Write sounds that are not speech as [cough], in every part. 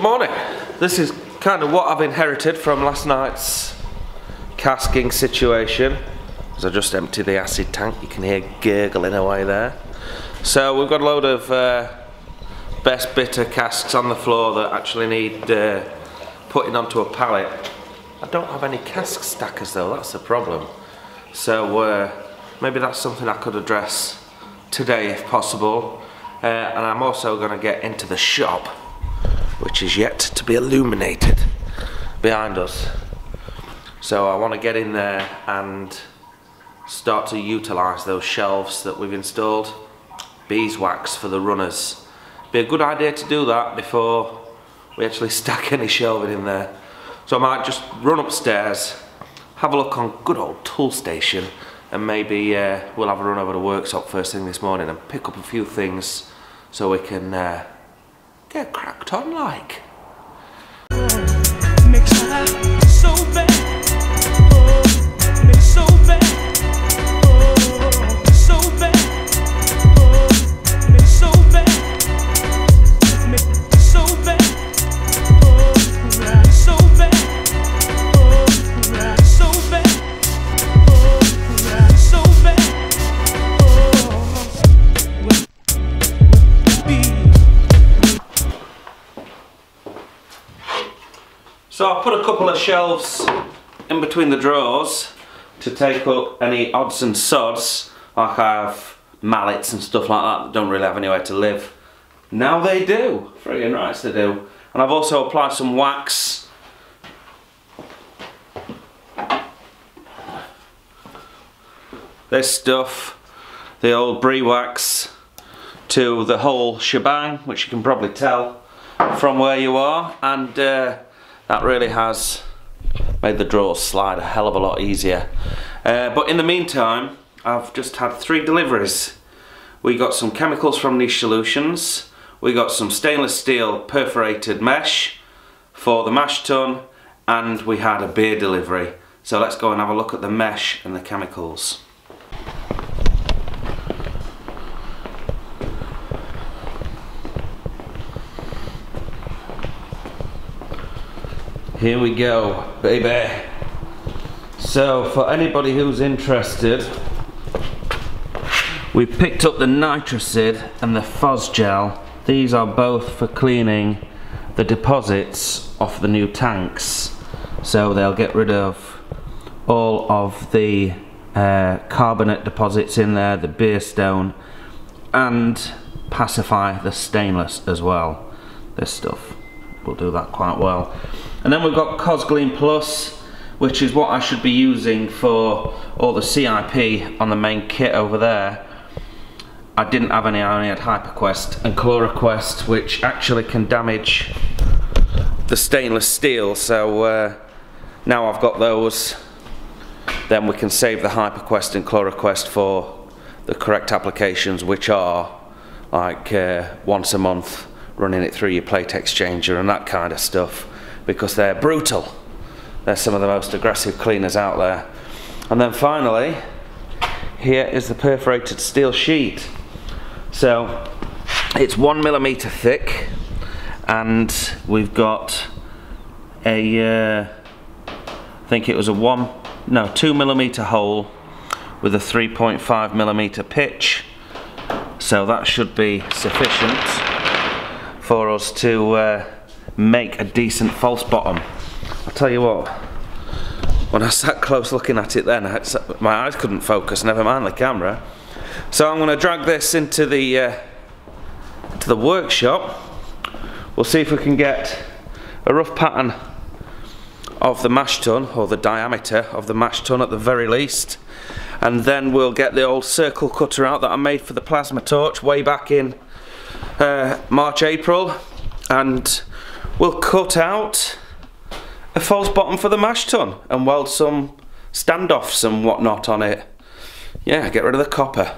good morning. This is kind of what I've inherited from last night's casking situation. As I just emptied the acid tank, you can hear gurgling away there. So we've got a load of uh, best bitter casks on the floor that actually need uh, putting onto a pallet. I don't have any cask stackers though, that's the problem. So uh, maybe that's something I could address today if possible. Uh, and I'm also going to get into the shop, which is yet to be illuminated behind us. So I want to get in there and start to utilise those shelves that we've installed. Beeswax for the runners. Be a good idea to do that before we actually [laughs] stack any shelving in there. So I might just run upstairs, have a look on good old Toolstation and maybe uh, we'll have a run over the workshop first thing this morning and pick up a few things so we can uh, get cracked on like. The drawers to take up any odds and sods, like I have mallets and stuff like that that don't really have anywhere to live. Now they do, friggin' rights they do. And I've also applied some wax. This stuff, the old Briwax, to the whole shebang, which you can probably tell from where you are, and uh, that really has made the drawers slide a hell of a lot easier. Uh, but in the meantime, I've just had three deliveries. We got some chemicals from Niche Solutions, we got some stainless steel perforated mesh for the mash tun, and we had a beer delivery. So let's go and have a look at the mesh and the chemicals. Here we go, baby. So, for anybody who's interested, we've picked up the nitrocid and the fuzz Fosgel. These are both for cleaning the deposits off the new tanks. So they'll get rid of all of the uh, carbonate deposits in there, the beer stone, and pacify the stainless as well. This stuff will do that quite well. And then we've got Cosgleam Plus, which is what I should be using for all the CIP on the main kit over there. I didn't have any, I only had HyperQuest and ChloraQuest, which actually can damage the stainless steel, so uh, now I've got those, then we can save the HyperQuest and ChloraQuest for the correct applications, which are like uh, once a month, running it through your plate exchanger and that kind of stuff because they're brutal. They're some of the most aggressive cleaners out there. And then finally, here is the perforated steel sheet. So it's one millimeter thick and we've got a, uh, I think it was a one, no, two millimeter hole with a 3.5 millimeter pitch. So that should be sufficient for us to uh, make a decent false bottom. I'll tell you what, when I sat close looking at it then, my eyes couldn't focus, never mind the camera. So I'm going to drag this into the, uh, to the workshop. We'll see if we can get a rough pattern of the mash tun, or the diameter of the mash tun at the very least. And then we'll get the old circle cutter out that I made for the plasma torch way back in uh, March, April. And we'll cut out a false bottom for the mash tun and weld some standoffs and whatnot on it. Yeah, get rid of the copper.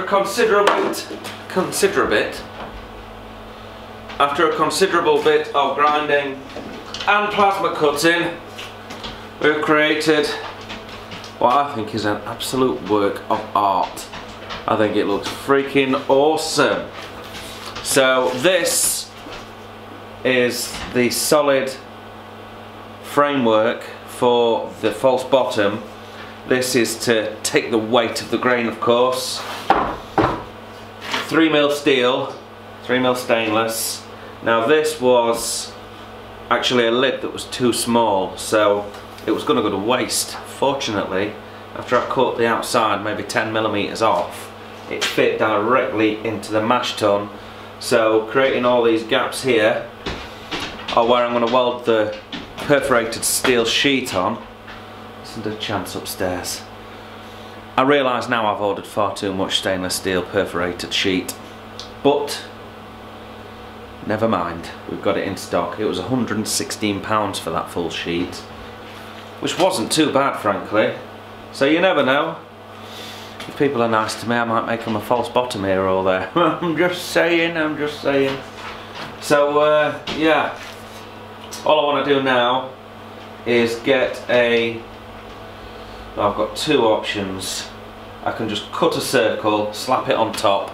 After a considerable considerable bit, after a considerable bit of grinding and plasma cutting, we've created what I think is an absolute work of art. I think it looks freaking awesome. So this is the solid framework for the false bottom. This is to take the weight of the grain of course. 3mm steel, 3mm stainless. Now this was actually a lid that was too small so it was going to go to waste. Fortunately after I cut the outside maybe 10 millimeters off it fit directly into the mash tun so creating all these gaps here are where I'm going to weld the perforated steel sheet on. To the chants upstairs. I realise now I've ordered far too much stainless steel perforated sheet, but never mind, we've got it in stock. It was £116 for that full sheet, which wasn't too bad frankly. So you never know. If people are nice to me, I might make them a false bottom here or there. [laughs] I'm just saying, I'm just saying. So uh, yeah, all I want to do now is get a I've got two options. I can just cut a circle slap it on top.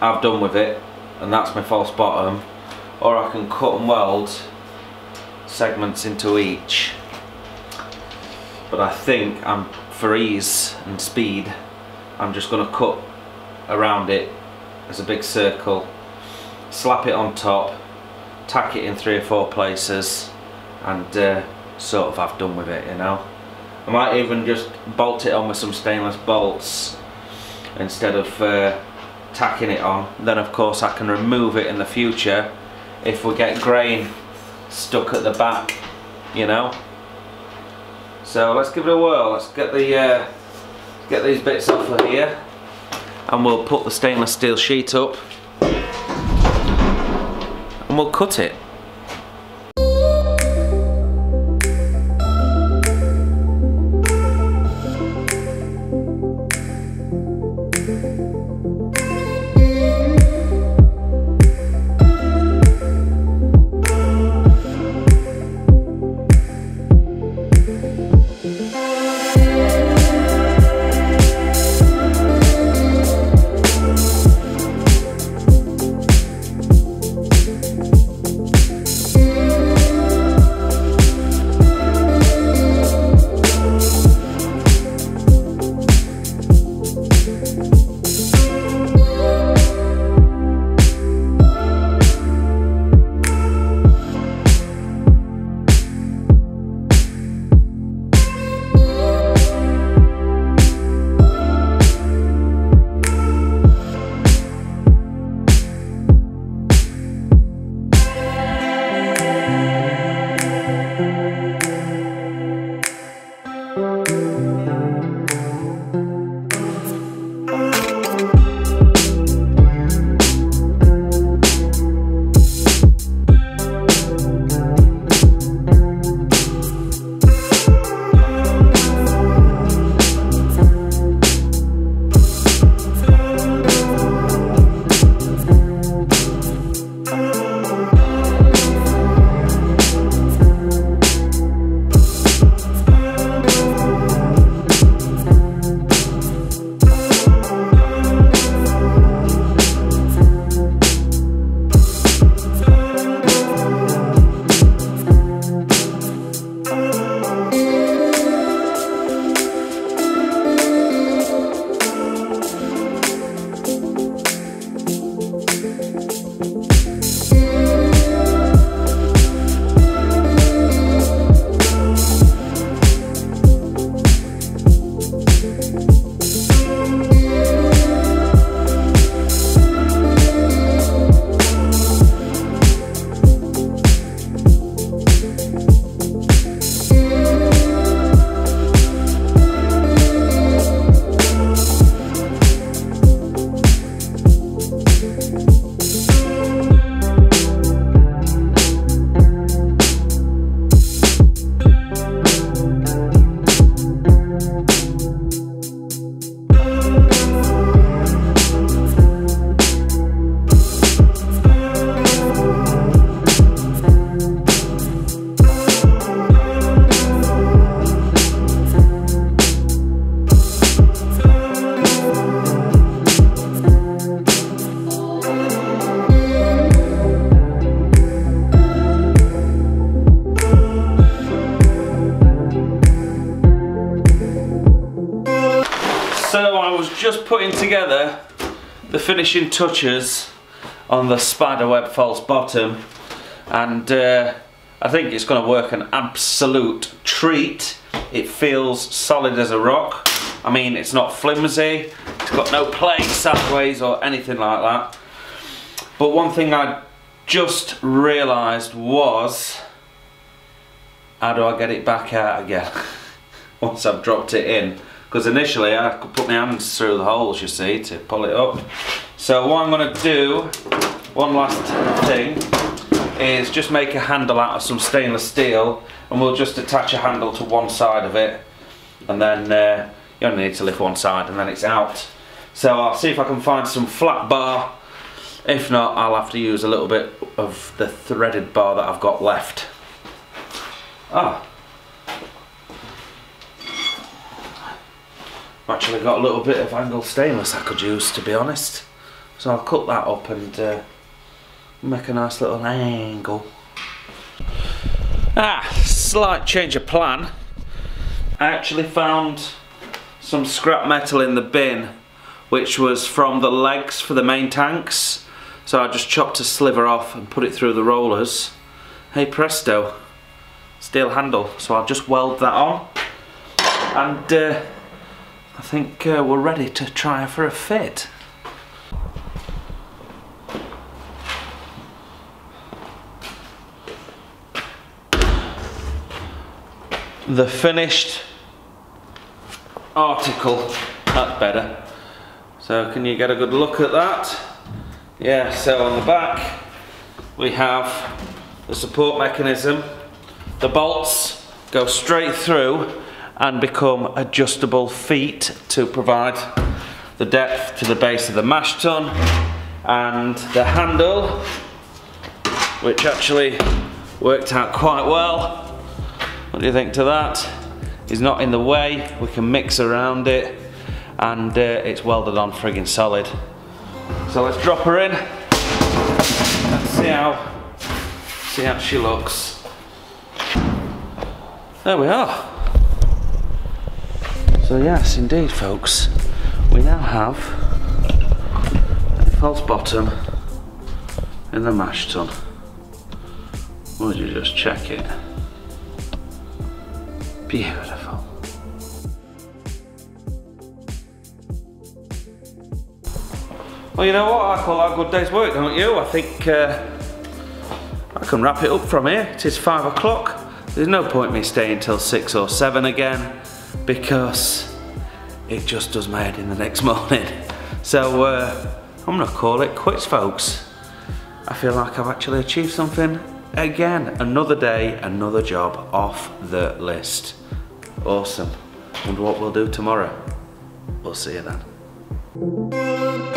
I've done with it and that's my false bottom. Or I can cut and weld segments into each. But I think I'm for ease and speed I'm just going to cut around it as a big circle slap it on top tack it in three or four places and uh, sort of have done with it you know I might even just bolt it on with some stainless bolts instead of uh, tacking it on. Then of course I can remove it in the future if we get grain stuck at the back you know? So let's give it a whirl. Let's get the uh, get these bits off of here and we'll put the stainless steel sheet up and we'll cut it. Just putting together the finishing touches on the spiderweb false bottom and uh, I think it's going to work an absolute treat. It feels solid as a rock. I mean it's not flimsy, it's got no play sideways or anything like that. But one thing I just realised was how do I get it back out again [laughs] once I've dropped it in because initially I could put my hands through the holes you see to pull it up. So what I'm going to do one last thing is just make a handle out of some stainless steel and we'll just attach a handle to one side of it and then uh, you only need to lift one side and then it's out. So I'll see if I can find some flat bar. If not I'll have to use a little bit of the threaded bar that I've got left. Ah. I've actually got a little bit of angled stainless I could use to be honest. So I'll cut that up and uh, make a nice little angle. Ah, slight change of plan. I actually found some scrap metal in the bin which was from the legs for the main tanks. So I just chopped a sliver off and put it through the rollers. Hey presto, steel handle so I'll just weld that on and uh, I think uh, we're ready to try for a fit. The finished article. That's better. So can you get a good look at that? Yeah so on the back we have the support mechanism. The bolts go straight through and become adjustable feet to provide the depth to the base of the mash tun and the handle which actually worked out quite well. What do you think to that? Is not in the way. We can mix around it and uh, it's welded on friggin solid. So let's drop her in and see how see how she looks. There we are. So yes, indeed folks, we now have a false bottom in the mash tun. Would you just check it? Beautiful. Well, you know what? I call that a good day's work, don't you? I think uh, I can wrap it up from here. It is five o'clock. There's no point me staying till six or seven again because it just does my head in the next [laughs] morning. So uh, I'm gonna call it quits folks. I feel like I've actually achieved something again. Another day, another job off the list. Awesome. Wonder what we'll do tomorrow. We'll see you then.